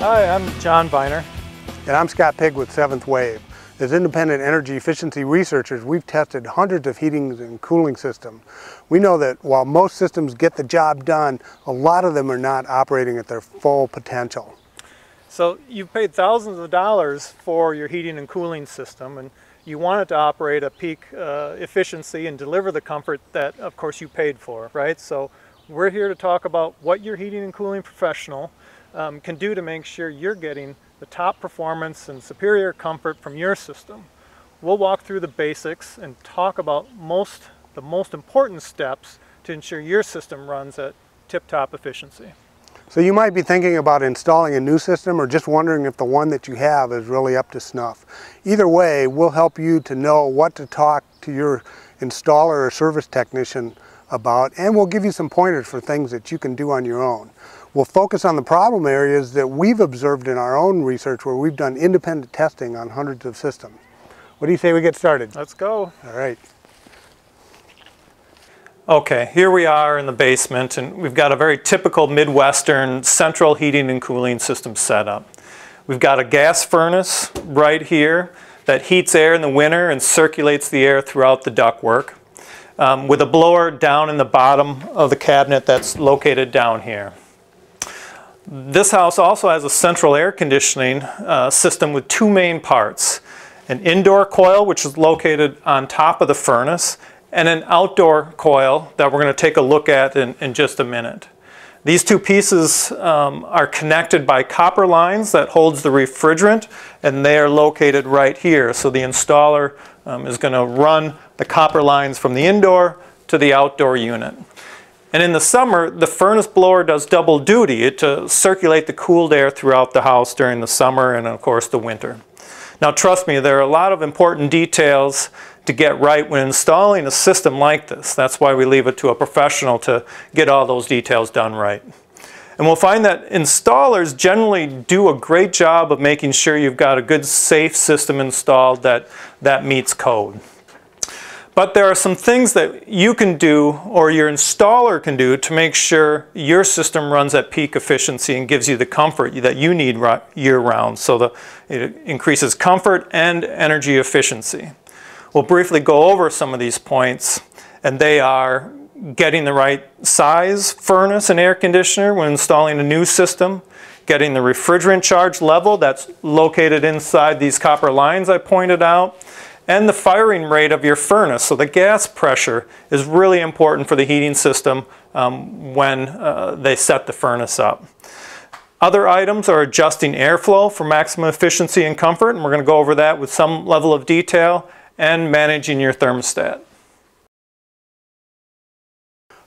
Hi, I'm John Viner. And I'm Scott Pigg with Seventh Wave. As independent energy efficiency researchers, we've tested hundreds of heating and cooling systems. We know that while most systems get the job done, a lot of them are not operating at their full potential. So you've paid thousands of dollars for your heating and cooling system and you want it to operate at peak uh, efficiency and deliver the comfort that of course you paid for, right? So we're here to talk about what your heating and cooling professional um, can do to make sure you're getting the top performance and superior comfort from your system. We'll walk through the basics and talk about most the most important steps to ensure your system runs at tip-top efficiency. So you might be thinking about installing a new system or just wondering if the one that you have is really up to snuff. Either way, we'll help you to know what to talk to your installer or service technician about and we'll give you some pointers for things that you can do on your own. We'll focus on the problem areas that we've observed in our own research where we've done independent testing on hundreds of systems. What do you say we get started? Let's go. All right. Okay, here we are in the basement and we've got a very typical Midwestern central heating and cooling system setup. We've got a gas furnace right here that heats air in the winter and circulates the air throughout the ductwork um, with a blower down in the bottom of the cabinet that's located down here. This house also has a central air conditioning uh, system with two main parts. An indoor coil, which is located on top of the furnace, and an outdoor coil that we're going to take a look at in, in just a minute. These two pieces um, are connected by copper lines that holds the refrigerant, and they are located right here. So the installer um, is going to run the copper lines from the indoor to the outdoor unit. And in the summer, the furnace blower does double duty to circulate the cooled air throughout the house during the summer and of course the winter. Now trust me, there are a lot of important details to get right when installing a system like this. That's why we leave it to a professional to get all those details done right. And we'll find that installers generally do a great job of making sure you've got a good safe system installed that, that meets code. But there are some things that you can do or your installer can do to make sure your system runs at peak efficiency and gives you the comfort that you need year-round. So the, it increases comfort and energy efficiency. We'll briefly go over some of these points and they are getting the right size furnace and air conditioner when installing a new system, getting the refrigerant charge level that's located inside these copper lines I pointed out, and the firing rate of your furnace. So the gas pressure is really important for the heating system um, when uh, they set the furnace up. Other items are adjusting airflow for maximum efficiency and comfort, and we're going to go over that with some level of detail, and managing your thermostat.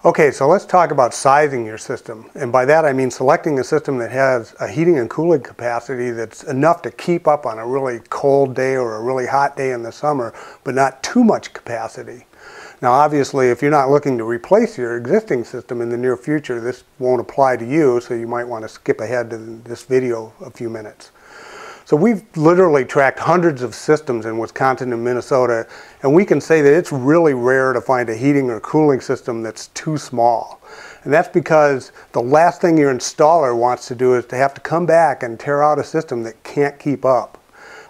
Okay, so let's talk about sizing your system. And by that I mean selecting a system that has a heating and cooling capacity that's enough to keep up on a really cold day or a really hot day in the summer, but not too much capacity. Now obviously if you're not looking to replace your existing system in the near future, this won't apply to you, so you might want to skip ahead to this video a few minutes. So we've literally tracked hundreds of systems in Wisconsin and Minnesota, and we can say that it's really rare to find a heating or cooling system that's too small. And that's because the last thing your installer wants to do is to have to come back and tear out a system that can't keep up.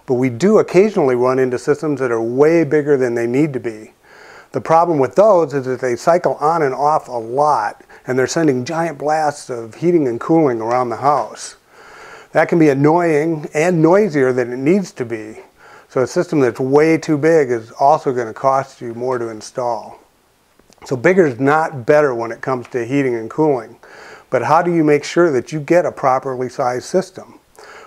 But we do occasionally run into systems that are way bigger than they need to be. The problem with those is that they cycle on and off a lot, and they're sending giant blasts of heating and cooling around the house. That can be annoying and noisier than it needs to be. So a system that's way too big is also going to cost you more to install. So bigger is not better when it comes to heating and cooling. But how do you make sure that you get a properly sized system?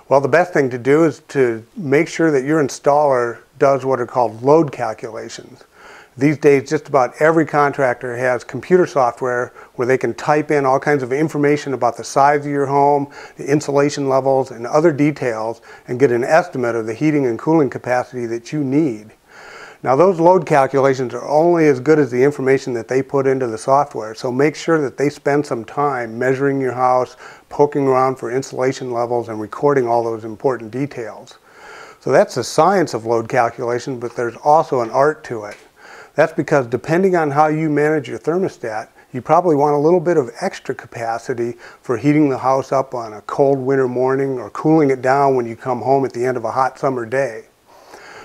Well, the best thing to do is to make sure that your installer does what are called load calculations. These days, just about every contractor has computer software where they can type in all kinds of information about the size of your home, the insulation levels, and other details, and get an estimate of the heating and cooling capacity that you need. Now those load calculations are only as good as the information that they put into the software, so make sure that they spend some time measuring your house, poking around for insulation levels, and recording all those important details. So that's the science of load calculation, but there's also an art to it. That's because depending on how you manage your thermostat, you probably want a little bit of extra capacity for heating the house up on a cold winter morning or cooling it down when you come home at the end of a hot summer day.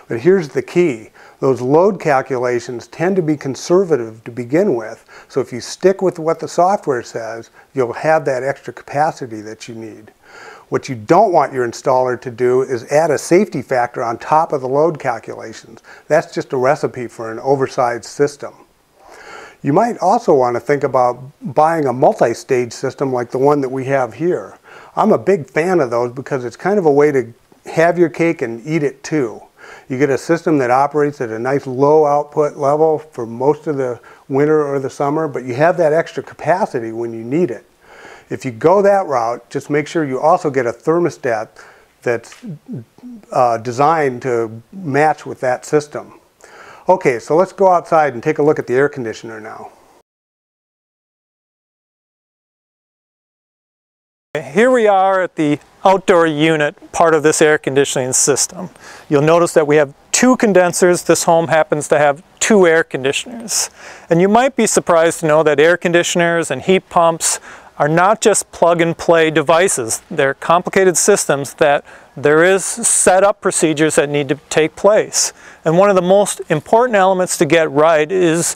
But here's the key. Those load calculations tend to be conservative to begin with. So if you stick with what the software says, you'll have that extra capacity that you need. What you don't want your installer to do is add a safety factor on top of the load calculations. That's just a recipe for an oversized system. You might also want to think about buying a multi-stage system like the one that we have here. I'm a big fan of those because it's kind of a way to have your cake and eat it too. You get a system that operates at a nice low output level for most of the winter or the summer, but you have that extra capacity when you need it. If you go that route, just make sure you also get a thermostat that's uh, designed to match with that system. Okay, so let's go outside and take a look at the air conditioner now. Here we are at the outdoor unit part of this air conditioning system. You'll notice that we have two condensers. This home happens to have two air conditioners. And you might be surprised to know that air conditioners and heat pumps are not just plug and play devices. They're complicated systems that there is set up procedures that need to take place. And one of the most important elements to get right is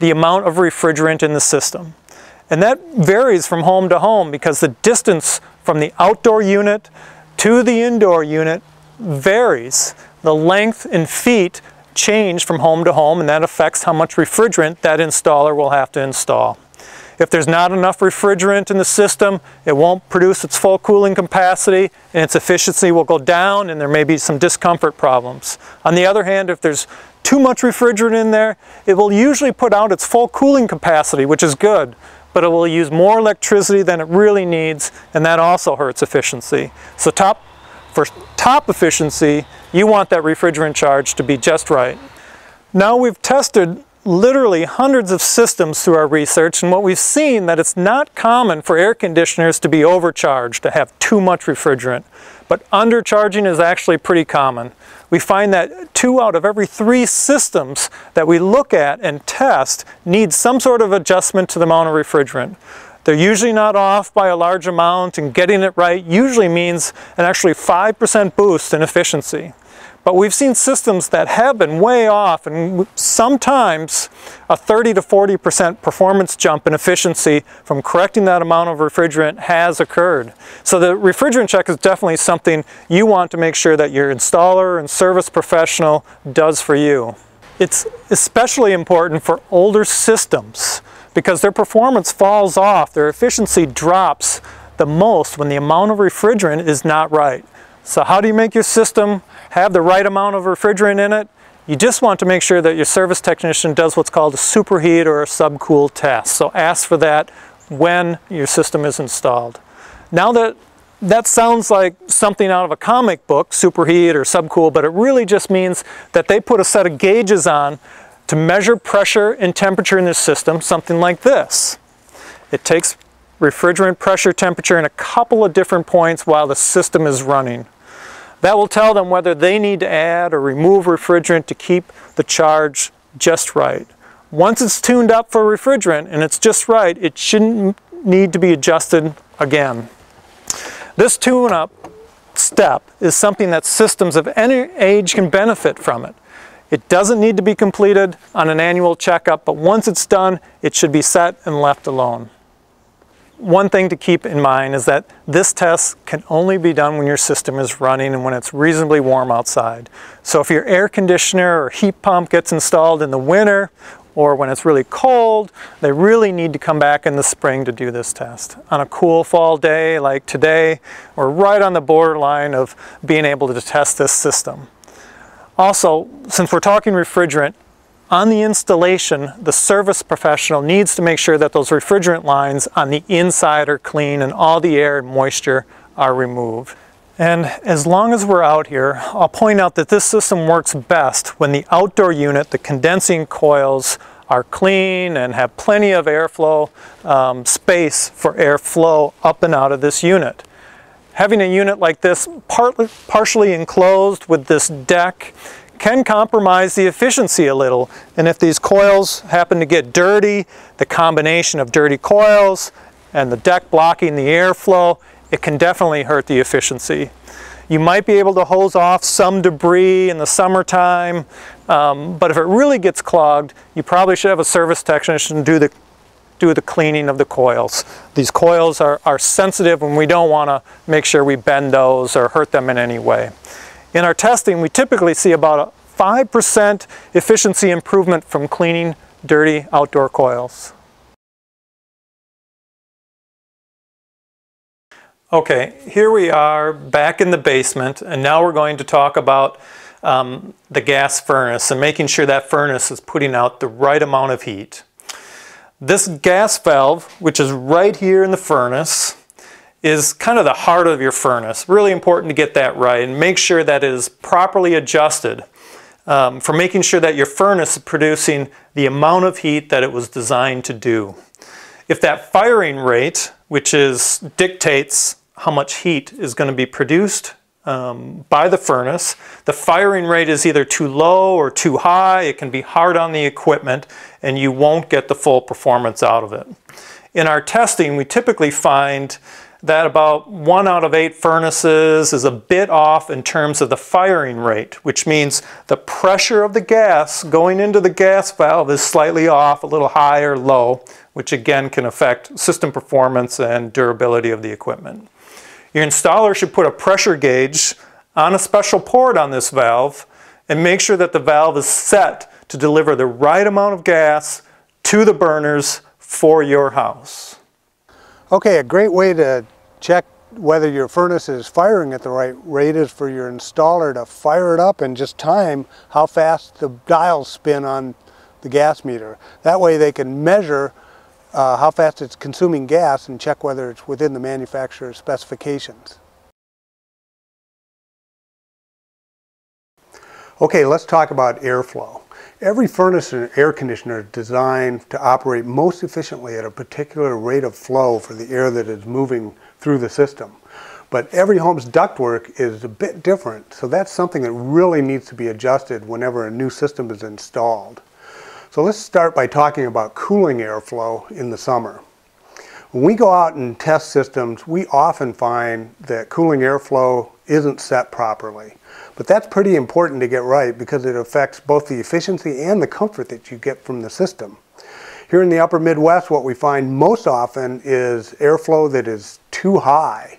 the amount of refrigerant in the system. And that varies from home to home because the distance from the outdoor unit to the indoor unit varies. The length in feet change from home to home and that affects how much refrigerant that installer will have to install. If there's not enough refrigerant in the system, it won't produce its full cooling capacity and its efficiency will go down and there may be some discomfort problems. On the other hand, if there's too much refrigerant in there, it will usually put out its full cooling capacity, which is good, but it will use more electricity than it really needs and that also hurts efficiency. So top, for top efficiency, you want that refrigerant charge to be just right. Now we've tested literally hundreds of systems through our research and what we've seen that it's not common for air conditioners to be overcharged, to have too much refrigerant. But undercharging is actually pretty common. We find that two out of every three systems that we look at and test need some sort of adjustment to the amount of refrigerant. They're usually not off by a large amount and getting it right usually means an actually 5% boost in efficiency. But we've seen systems that have been way off and sometimes a 30 to 40% performance jump in efficiency from correcting that amount of refrigerant has occurred. So the refrigerant check is definitely something you want to make sure that your installer and service professional does for you. It's especially important for older systems because their performance falls off, their efficiency drops the most when the amount of refrigerant is not right. So how do you make your system have the right amount of refrigerant in it, you just want to make sure that your service technician does what's called a superheat or a subcool test. So ask for that when your system is installed. Now that that sounds like something out of a comic book, superheat or subcool, but it really just means that they put a set of gauges on to measure pressure and temperature in the system, something like this. It takes refrigerant pressure temperature in a couple of different points while the system is running. That will tell them whether they need to add or remove refrigerant to keep the charge just right. Once it's tuned up for refrigerant and it's just right, it shouldn't need to be adjusted again. This tune-up step is something that systems of any age can benefit from it. It doesn't need to be completed on an annual checkup, but once it's done, it should be set and left alone one thing to keep in mind is that this test can only be done when your system is running and when it's reasonably warm outside. So if your air conditioner or heat pump gets installed in the winter or when it's really cold, they really need to come back in the spring to do this test. On a cool fall day like today, we're right on the borderline of being able to test this system. Also, since we're talking refrigerant, on the installation, the service professional needs to make sure that those refrigerant lines on the inside are clean and all the air and moisture are removed. And as long as we're out here, I'll point out that this system works best when the outdoor unit, the condensing coils, are clean and have plenty of airflow um, space for airflow up and out of this unit. Having a unit like this partly, partially enclosed with this deck can compromise the efficiency a little. And if these coils happen to get dirty, the combination of dirty coils and the deck blocking the airflow, it can definitely hurt the efficiency. You might be able to hose off some debris in the summertime, um, but if it really gets clogged, you probably should have a service technician do the do the cleaning of the coils. These coils are, are sensitive and we don't want to make sure we bend those or hurt them in any way. In our testing, we typically see about a 5% efficiency improvement from cleaning dirty outdoor coils. Okay, here we are back in the basement and now we're going to talk about um, the gas furnace and making sure that furnace is putting out the right amount of heat. This gas valve, which is right here in the furnace, is kind of the heart of your furnace. Really important to get that right and make sure that it is properly adjusted um, for making sure that your furnace is producing the amount of heat that it was designed to do. If that firing rate, which is dictates how much heat is going to be produced um, by the furnace. The firing rate is either too low or too high. It can be hard on the equipment and you won't get the full performance out of it. In our testing, we typically find that about one out of eight furnaces is a bit off in terms of the firing rate, which means the pressure of the gas going into the gas valve is slightly off, a little high or low, which again can affect system performance and durability of the equipment. Your installer should put a pressure gauge on a special port on this valve and make sure that the valve is set to deliver the right amount of gas to the burners for your house. Okay, a great way to check whether your furnace is firing at the right rate is for your installer to fire it up and just time how fast the dials spin on the gas meter. That way they can measure uh, how fast it's consuming gas and check whether it's within the manufacturer's specifications. Okay, let's talk about airflow. Every furnace and air conditioner is designed to operate most efficiently at a particular rate of flow for the air that is moving through the system. But every home's ductwork is a bit different, so that's something that really needs to be adjusted whenever a new system is installed. So let's start by talking about cooling airflow in the summer. When we go out and test systems, we often find that cooling airflow isn't set properly. But that's pretty important to get right because it affects both the efficiency and the comfort that you get from the system. Here in the upper Midwest, what we find most often is airflow that is too high.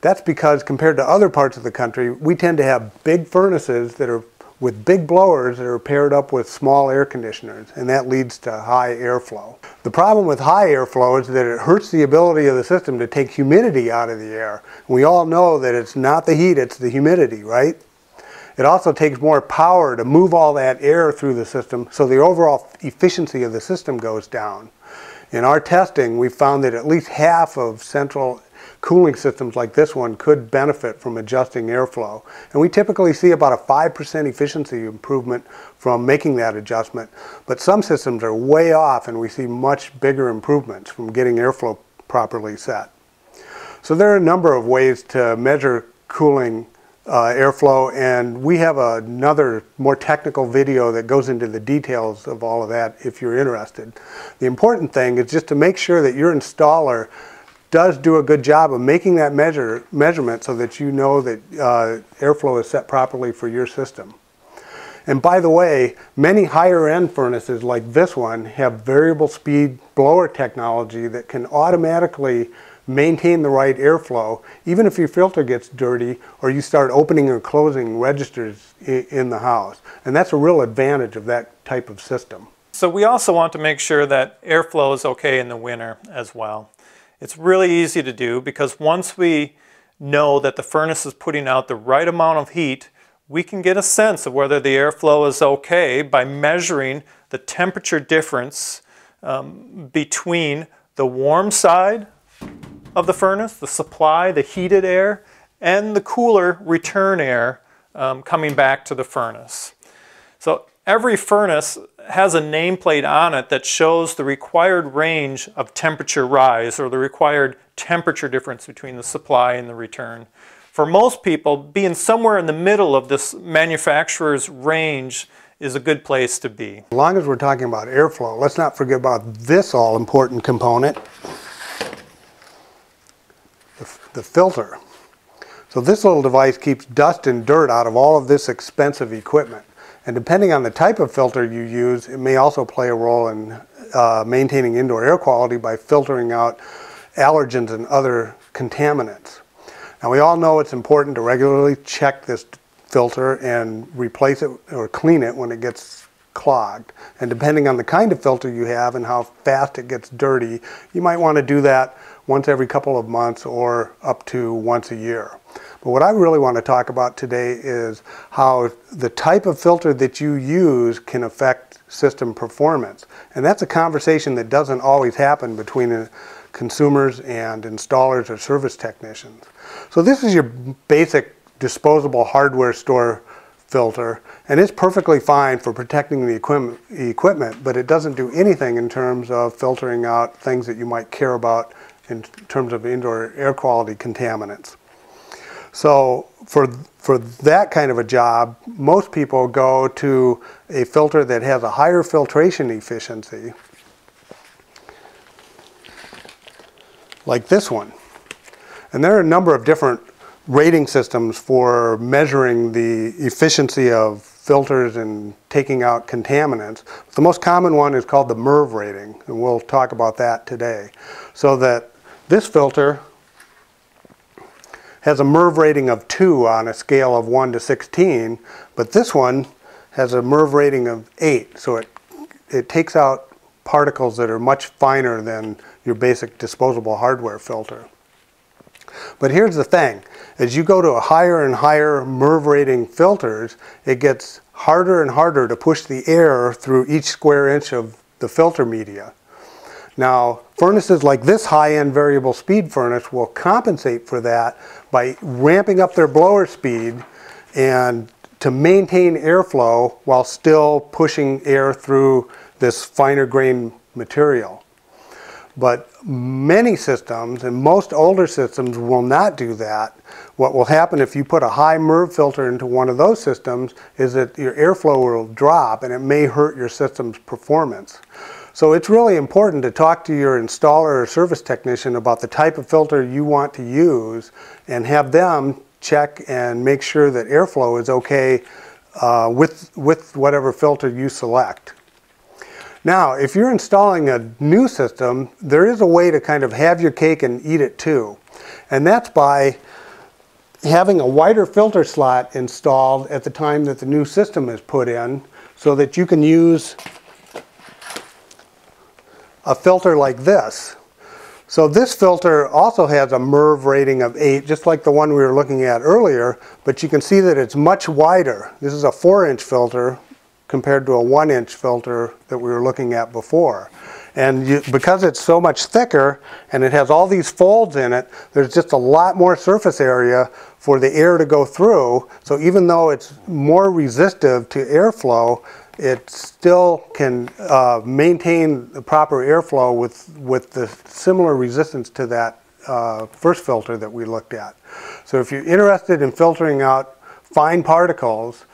That's because compared to other parts of the country, we tend to have big furnaces that are with big blowers that are paired up with small air conditioners, and that leads to high airflow. The problem with high airflow is that it hurts the ability of the system to take humidity out of the air. We all know that it's not the heat, it's the humidity, right? It also takes more power to move all that air through the system, so the overall efficiency of the system goes down. In our testing, we found that at least half of central cooling systems like this one could benefit from adjusting airflow. And we typically see about a 5% efficiency improvement from making that adjustment. But some systems are way off and we see much bigger improvements from getting airflow properly set. So there are a number of ways to measure cooling uh, airflow and we have another more technical video that goes into the details of all of that if you're interested. The important thing is just to make sure that your installer does do a good job of making that measure, measurement so that you know that uh, airflow is set properly for your system. And by the way, many higher end furnaces like this one have variable speed blower technology that can automatically maintain the right airflow even if your filter gets dirty or you start opening or closing registers in the house. And that's a real advantage of that type of system. So we also want to make sure that airflow is okay in the winter as well. It's really easy to do because once we know that the furnace is putting out the right amount of heat, we can get a sense of whether the airflow is okay by measuring the temperature difference um, between the warm side of the furnace, the supply, the heated air, and the cooler return air um, coming back to the furnace. So every furnace has a nameplate on it that shows the required range of temperature rise or the required temperature difference between the supply and the return. for most people, being somewhere in the middle of this manufacturer's range is a good place to be. As long as we're talking about airflow, let's not forget about this all important component, the, the filter. So this little device keeps dust and dirt out of all of this expensive equipment. And depending on the type of filter you use, it may also play a role in uh, maintaining indoor air quality by filtering out allergens and other contaminants. Now we all know it's important to regularly check this filter and replace it or clean it when it gets clogged. And depending on the kind of filter you have and how fast it gets dirty, you might want to do that once every couple of months or up to once a year. But what I really want to talk about today is how the type of filter that you use can affect system performance. And that's a conversation that doesn't always happen between consumers and installers or service technicians. So this is your basic disposable hardware store filter and it's perfectly fine for protecting the equipment, but it doesn't do anything in terms of filtering out things that you might care about in terms of indoor air quality contaminants. So for, for that kind of a job, most people go to a filter that has a higher filtration efficiency, like this one. And there are a number of different rating systems for measuring the efficiency of filters and taking out contaminants. The most common one is called the MERV rating, and we'll talk about that today. So that this filter has a MERV rating of 2 on a scale of 1 to 16, but this one has a MERV rating of 8, so it, it takes out particles that are much finer than your basic disposable hardware filter. But here's the thing, as you go to a higher and higher MERV rating filters, it gets harder and harder to push the air through each square inch of the filter media. Now, furnaces like this high-end variable speed furnace will compensate for that by ramping up their blower speed and to maintain airflow while still pushing air through this finer grain material. But many systems, and most older systems, will not do that. What will happen if you put a high MERV filter into one of those systems is that your airflow will drop and it may hurt your system's performance. So it's really important to talk to your installer or service technician about the type of filter you want to use and have them check and make sure that airflow is okay uh, with, with whatever filter you select. Now, if you're installing a new system, there is a way to kind of have your cake and eat it too. And that's by having a wider filter slot installed at the time that the new system is put in so that you can use a filter like this. So this filter also has a MERV rating of 8, just like the one we were looking at earlier, but you can see that it's much wider. This is a 4-inch filter compared to a 1-inch filter that we were looking at before. And you, because it's so much thicker and it has all these folds in it, there's just a lot more surface area for the air to go through. So even though it's more resistive to airflow, it still can uh, maintain the proper airflow with, with the similar resistance to that uh, first filter that we looked at. So if you're interested in filtering out fine particles,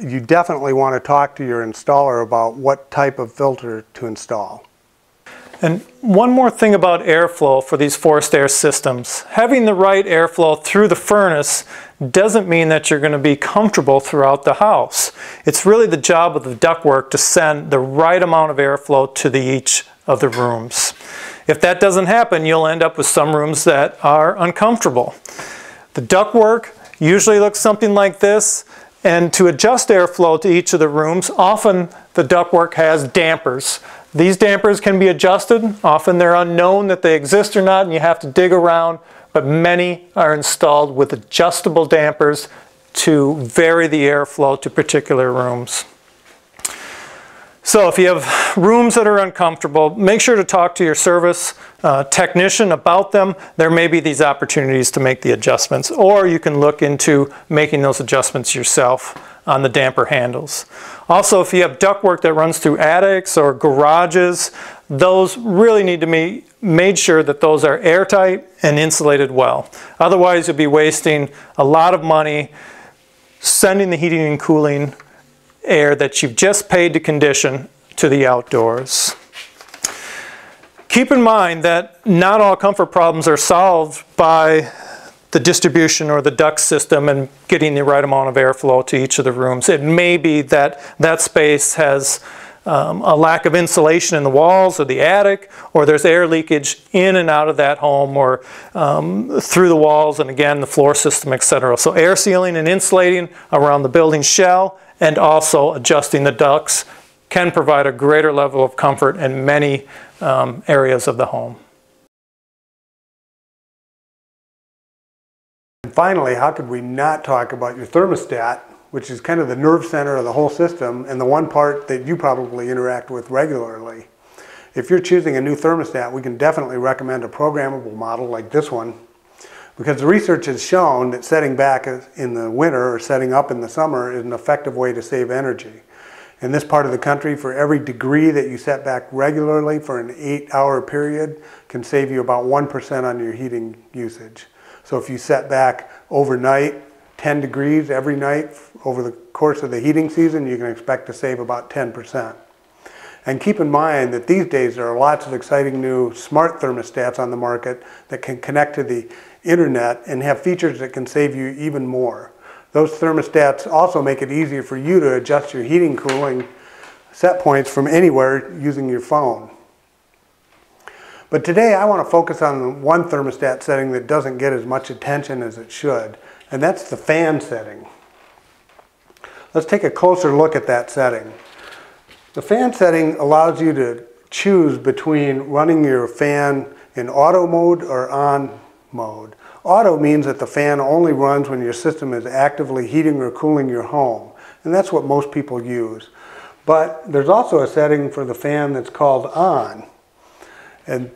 you definitely want to talk to your installer about what type of filter to install. And one more thing about airflow for these forced air systems. Having the right airflow through the furnace doesn't mean that you're going to be comfortable throughout the house. It's really the job of the ductwork to send the right amount of airflow to the, each of the rooms. If that doesn't happen, you'll end up with some rooms that are uncomfortable. The ductwork usually looks something like this. And to adjust airflow to each of the rooms, often the ductwork has dampers. These dampers can be adjusted. Often they're unknown that they exist or not and you have to dig around, but many are installed with adjustable dampers to vary the airflow to particular rooms. So if you have rooms that are uncomfortable, make sure to talk to your service uh, technician about them. There may be these opportunities to make the adjustments, or you can look into making those adjustments yourself on the damper handles. Also, if you have ductwork that runs through attics or garages, those really need to be made sure that those are airtight and insulated well. Otherwise, you'll be wasting a lot of money sending the heating and cooling air that you've just paid to condition to the outdoors. Keep in mind that not all comfort problems are solved by the distribution or the duct system and getting the right amount of airflow to each of the rooms. It may be that that space has um, a lack of insulation in the walls or the attic, or there's air leakage in and out of that home or um, through the walls and again the floor system, etc. So air sealing and insulating around the building shell and also adjusting the ducts can provide a greater level of comfort in many um, areas of the home. And finally, how could we not talk about your thermostat, which is kind of the nerve center of the whole system and the one part that you probably interact with regularly. If you're choosing a new thermostat, we can definitely recommend a programmable model like this one because the research has shown that setting back in the winter or setting up in the summer is an effective way to save energy. In this part of the country, for every degree that you set back regularly for an eight hour period can save you about 1% on your heating usage. So if you set back overnight 10 degrees every night over the course of the heating season, you can expect to save about 10%. And keep in mind that these days there are lots of exciting new smart thermostats on the market that can connect to the internet and have features that can save you even more. Those thermostats also make it easier for you to adjust your heating cooling set points from anywhere using your phone. But today I want to focus on one thermostat setting that doesn't get as much attention as it should, and that's the fan setting. Let's take a closer look at that setting. The fan setting allows you to choose between running your fan in auto mode or on mode. Auto means that the fan only runs when your system is actively heating or cooling your home. And that's what most people use. But there's also a setting for the fan that's called on. And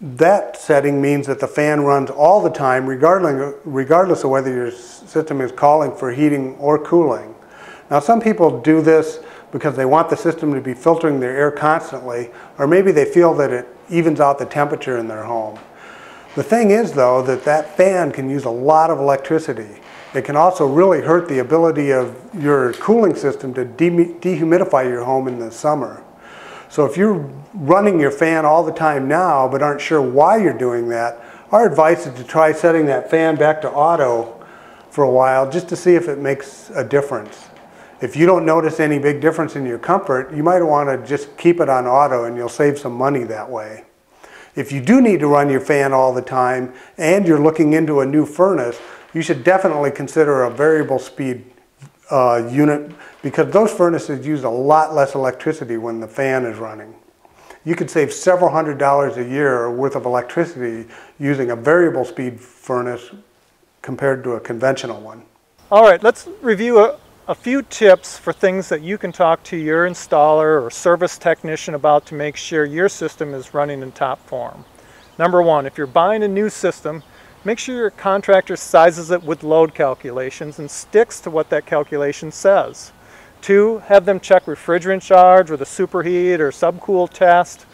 that setting means that the fan runs all the time regardless, of whether your system is calling for heating or cooling. Now some people do this because they want the system to be filtering their air constantly, or maybe they feel that it evens out the temperature in their home. The thing is though that that fan can use a lot of electricity. It can also really hurt the ability of your cooling system to de dehumidify your home in the summer. So if you're running your fan all the time now but aren't sure why you're doing that, our advice is to try setting that fan back to auto for a while just to see if it makes a difference. If you don't notice any big difference in your comfort, you might want to just keep it on auto and you'll save some money that way. If you do need to run your fan all the time and you're looking into a new furnace, you should definitely consider a variable speed uh, unit because those furnaces use a lot less electricity when the fan is running. You could save several hundred dollars a year worth of electricity using a variable speed furnace compared to a conventional one. All right, let's review a, a few tips for things that you can talk to your installer or service technician about to make sure your system is running in top form. Number one, if you're buying a new system, make sure your contractor sizes it with load calculations and sticks to what that calculation says. Two, have them check refrigerant charge with a superheat or subcool test.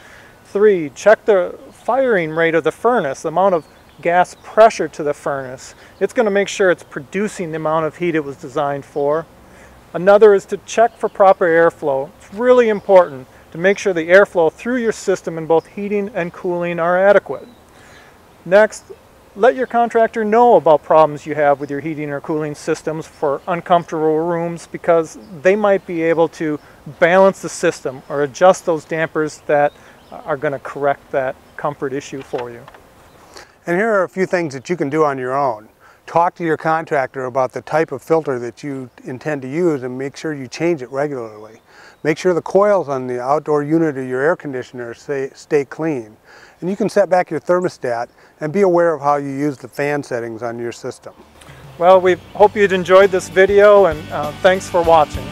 Three, check the firing rate of the furnace, the amount of gas pressure to the furnace. It's going to make sure it's producing the amount of heat it was designed for. Another is to check for proper airflow. It's really important to make sure the airflow through your system in both heating and cooling are adequate. Next, let your contractor know about problems you have with your heating or cooling systems for uncomfortable rooms because they might be able to balance the system or adjust those dampers that are going to correct that comfort issue for you. And here are a few things that you can do on your own talk to your contractor about the type of filter that you intend to use and make sure you change it regularly. Make sure the coils on the outdoor unit of your air conditioner stay, stay clean. And you can set back your thermostat and be aware of how you use the fan settings on your system. Well, we hope you'd enjoyed this video and uh, thanks for watching.